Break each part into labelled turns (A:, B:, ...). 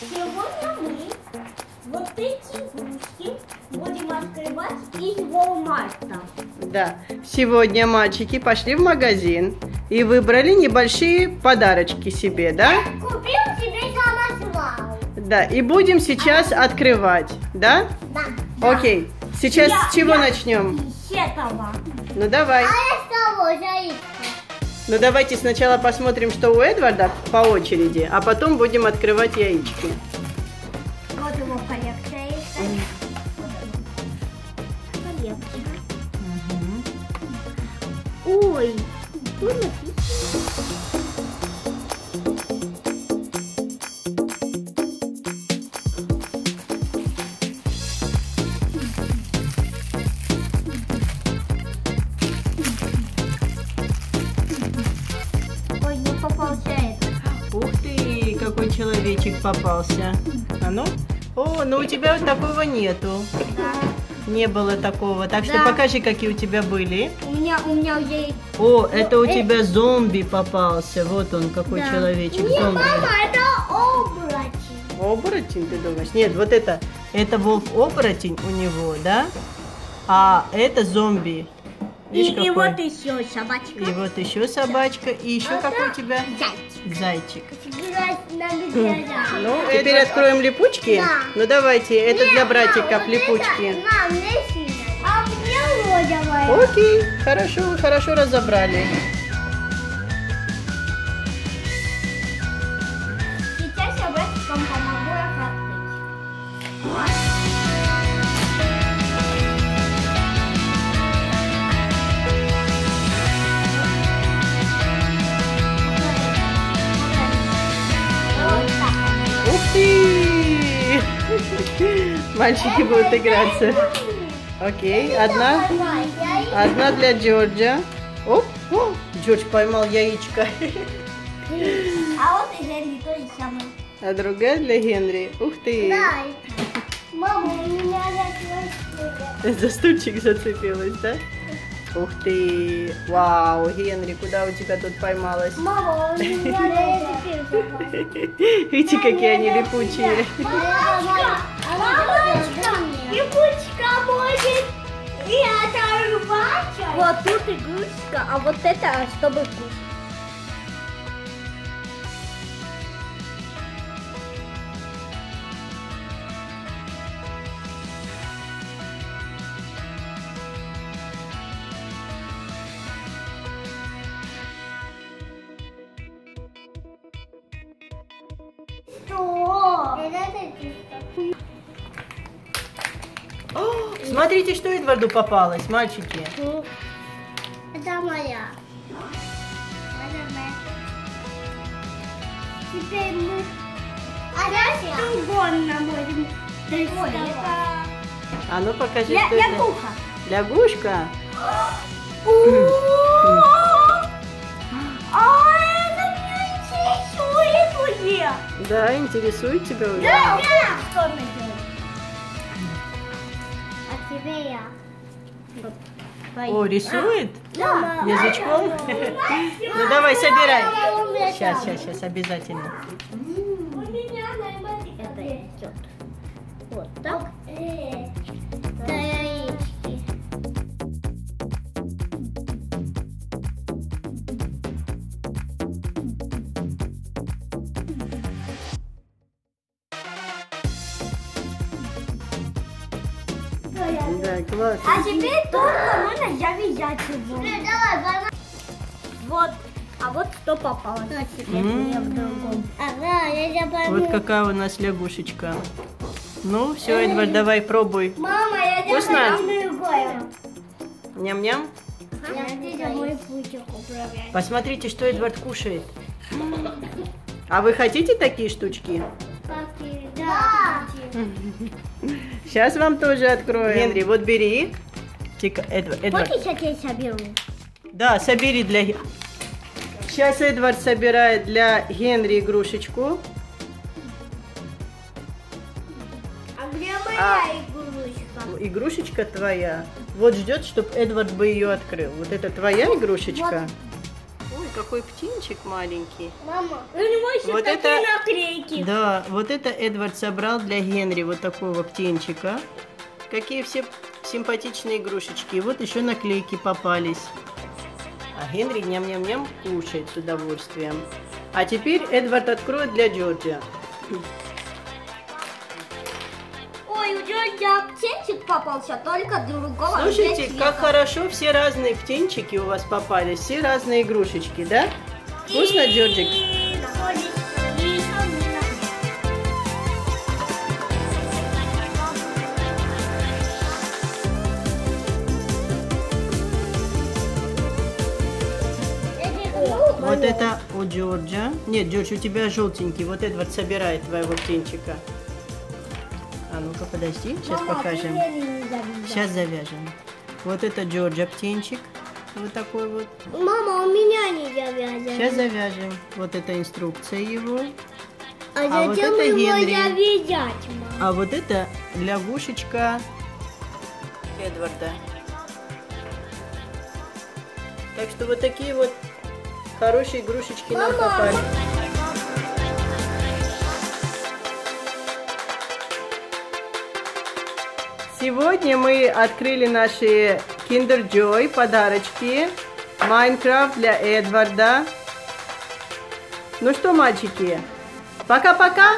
A: Сегодня мы вот эти игрушки будем открывать из Walmart.
B: Да. Сегодня мальчики пошли в магазин и выбрали небольшие подарочки себе, да?
A: Купил себе самосвал.
B: Да. И будем сейчас открывать, да?
A: Да.
B: Окей. Сейчас
A: Я-
B: с чего
A: я-
B: начнем?
A: С этого.
B: Ну давай.
A: А
B: Ну давайте сначала посмотрим, что у Эдварда по очереди, а потом будем открывать яички.
A: Вот его коллекция есть. Коллекция. Ой, тут написано.
B: Человечек попался. А ну? О, ну у тебя вот такого нету. Не было такого. Так что
A: Да.
B: покажи, какие у тебя были.
A: У меня, у меня есть.
B: О, это у
A: Э.
B: тебя зомби попался. Вот он, какой
A: Да.
B: человечек
A: Не,
B: зомби.
A: мама, это оборотень.
B: Оборотень, ты думаешь? Нет, вот это, это волк-оборотень у него, да? А это зомби.
A: И,
B: Видишь,
A: и
B: какой?
A: вот еще собачка.
B: И вот еще собачка. И еще
A: А
B: какой у тебя?
A: Зайчик.
B: Зайчик. Ну, теперь откроем липучки.
A: Да.
B: Ну давайте, это
A: Не,
B: для
A: мам,
B: братиков
A: вот
B: липучки.
A: это, Мам. А мне розовая.
B: Окей, хорошо, хорошо разобрали. Мальчики будут играться. Окей, одна, одна для Джорджа. Оп, о, Джордж поймал яичко.
A: А вот и Генри то же самое.
B: А другая для Генри. Ух ты!
A: Да. Мама, у меня зацепилось.
B: За стульчик зацепилась, да? Ух ты! Вау, Генри, куда у тебя тут поймалась?
A: Мама, зацепился.
B: Видите, какие они липучие.
A: Мамочка, мамочка, липучка будет и оторвать. Вот тут игрушка, а вот это чтобы кушать.
B: О, Смотрите, что Эдварду попалось, мальчики.
A: Это моя. Это моя. Теперь мы... А я стругонно будем рисовать.
B: А ну покажи,
A: Я,
B: что
A: я
B: это.
A: куха.
B: Лягушка?
A: А это меня интересует уже.
B: Да, интересует тебя уже?
A: Да, да. А.
B: О, рисует?
A: Да.
B: Язычком? Ну давай, собирай. Сейчас, сейчас, сейчас, обязательно.
A: У меня это идет. Вот так. Да,
B: классно.
A: А теперь только нужно завязать его. Вот. А вот что попало.
B: М.
A: Я в другом. Ага, я забыл.
B: Вот какая у нас лягушечка. Ну, все, Эдвард, давай пробуй.
A: Мама, я
B: Вкусно? Ням-ням. Посмотрите, что Эдвард кушает. А вы хотите такие штучки?
A: Да.
B: Сейчас вам тоже откроем. Генри, вот бери. Тика, Эдвард, Эдвард.
A: Хочешь, я тебе соберу?
B: Да, собери для... Сейчас Эдвард собирает для Генри игрушечку.
A: А где
B: А.
A: моя игрушка?
B: Игрушечка твоя. Вот ждет, чтобы Эдвард бы ее открыл. Вот это твоя игрушечка?
A: Ой,
B: какой птенчик маленький.
A: Мама, у него еще
B: Вот
A: такие
B: это-
A: наклейки.
B: Да, вот это Эдвард собрал для Генри вот такого птенчика. Какие все симпатичные игрушечки. И вот еще наклейки попались. А Генри ням-ням-ням кушает с удовольствием. А теперь Эдвард откроет для Джорджа.
A: Ой, у Джорджа птенчик попался, только другого.
B: Слушайте, как хорошо все разные птенчики у вас попались, все разные игрушечки, да? Вкусно, Джорджик? Вот это у Джорджа. Нет, Джордж, у тебя желтенький. Вот Эдвард собирает твоего птенчика. А ну-ка, подожди, сейчас
A: Мама,
B: покажем. Сейчас завяжем. Вот это Джорджа птенчик. Вот такой вот.
A: Мама, у меня не завязано.
B: Сейчас завяжем. Вот это инструкция его.
A: А
B: А вот
A: зачем
B: это
A: его
B: Генри.
A: завязать, мама?
B: А вот это лягушечка Эдварда. Так что вот такие вот хорошие игрушечки нам попали. Сегодня мы открыли наши Kinder Joy подарочки. Майнкрафт для Эдварда. Ну что, мальчики,
A: пока-пока.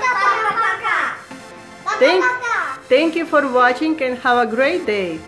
B: Thank,
A: Пока-пока.
B: thank you for watching and have a great day.